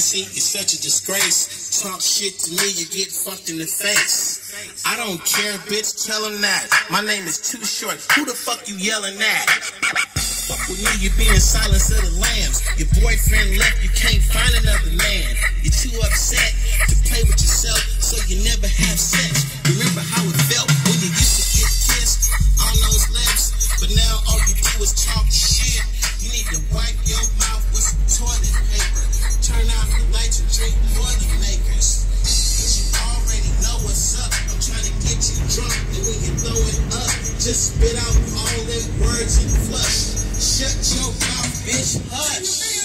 Nancy. You're such a disgrace. Talk shit to me, you get fucked in the face. I don't care, bitch. Tell him that. My name is too short. Who the fuck you yelling at? Fuck with me, you being silence of the lambs. Your boyfriend left, you can't find another man. You're too upset to play with yourself, so you never have sex. Throw it up, just spit out all them words and flush. Shut your mouth, bitch. Hush.